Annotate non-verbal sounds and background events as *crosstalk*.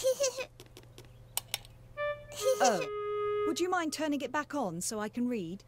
*laughs* Oh, would you mind turning it back on so I can read?